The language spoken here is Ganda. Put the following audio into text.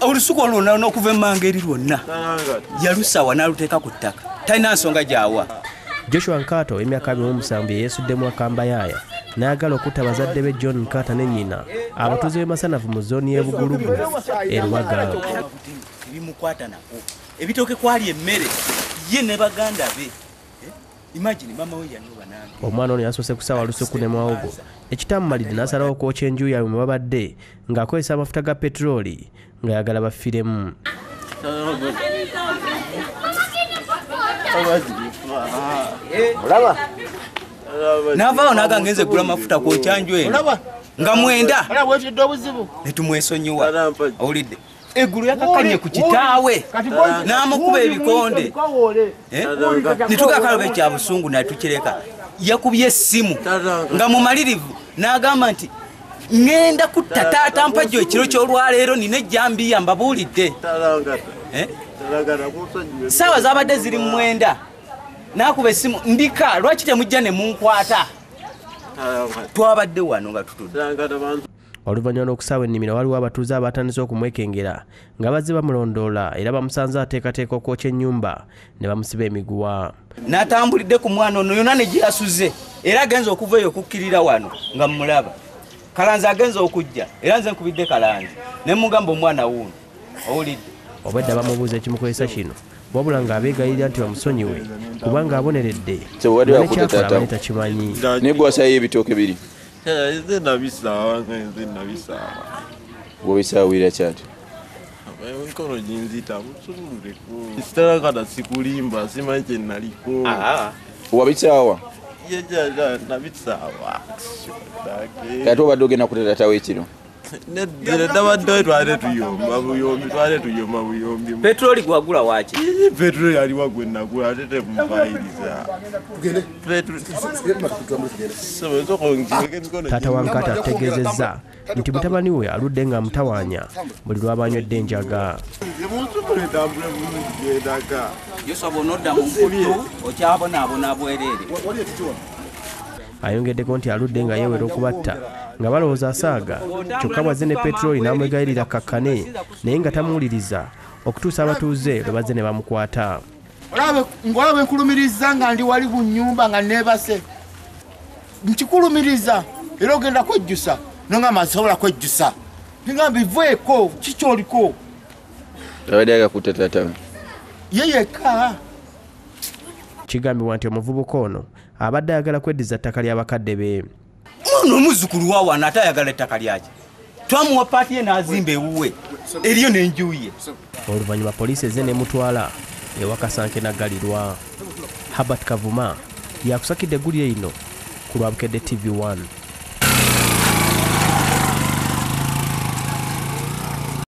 olusuku olwo n'okuva emmanga eri lwonna. Yalusawa n'aluteeka ku ttaka. Talina nsonga gyawa joshua nkaato emyaka 27 yeyeesuddemu akambayaaya n'ayagala okutta bazadde be john nkaata ne nnyina abatuuze b'e masanafu mu zooni y'ebugulugu erubaga ebimukwata nako. Ebitooke kwali emmere. Ye ne baganda be. Eh? imagine mama we yanoba nange. Omwana ono yasoose kusaawa lusuku ne mwawogo ekitamumalidde n'asalawo kwokya enju yaabwe mwe babadde ng'akozesa amafuta ga petulooli ng'ayagala baffiremu n'avaawo n'aga ngenze gula mafuta kwokyanju eno. Nga mwenda. Netumwesonyiwa owulidde. Eggulu yakakanye ku kitaawe. N'amukuba ebikonde. Eh? netugakaloba ekya busungu natukireka yakubye essimu nga mumalirivu n'agamba nti ŋŋenda kutta taata mpajjo ekiro ky'olwaleero nina ejjambiya mbabuulidde Eh? saawa zabadde ziri mu mwenda. N'akuba essimu ndika lwaki temujja ne munkwata? Twabadde wano nga tutudde oluvannyuma lw'okusaawa ennimiro waliwo abatuuze abatandise okumwekengera nga bazze bamulondoola era bamusanze ateekateeka okwokya ennyumba ne bamusiba emiguwa. N'atambulidde ku mwana ono yonna ne gye yasuze era agenza okuva eyo okukkirira wano nga mmulaba. Kalanzi agenza okujja era nze nkubidde kalanzi ne mugamba omwana wuuno owulidde. Obwedda bamubuuza ekimukozesa kino wabula ng'abeegayirira nti bamusonyiwe kubanga aboneredde. Nga nekyakola taata? bane takimanyi. Naye gwasayo ebitooke biri nze nabisaawa nze nabisaawa bwobisaawirira kyati emikono ginzita musululeko sitalakata sikulimba simanyi kyenaliko wabisaawa? Yejaja nabisaawa. Ate obadde ogenda kutetatawo ekiro dabaddewe twale tuyomba buyombi twale tuyomba buyombi. Petroli gwagula waki petroli aliwa gwenagula ate temupayiriza taata wa nkaata atutegeezezza nti mutabani we aludde nga mutawaanya buli lwabanywedde enjaga. Munsumuletambule bulungigendaga yosaba onodda mu mputtu okyabonaabona bwereere ayongeddeko nti aludde nga yeewera okubatta nga balowooza asaaga. Kyokka bwazze ne petulooli n'amwegayirira kakkane naye nga tamuwuliriza okutuusa abatuuze lwe bazze ne bamukwata ngolaba enkulumiriza nga ndi wali mu nyumba nga neebase. Nkikulumiriza era ogenda kwejjusa nongamba nsobola kwejjusa. Ningamba biveeko kikyoliko abadde agakutta taatawe ye yekka kigambibwa nti omuvubuka ono abadde ayagala kweddiza ttaka ly'abakadde be. Ono omuzukulu wa wano ate ayagala ettaka lyaki? Twamuwa paati ye n'azimba ewuwe. Eriyo n'enjuye oluvannyuma poliisi ezze nemutwala ewa kasanke naggalirwa. Habert kavuma yakusakidde eggulire lino ku lwabukedde tv 1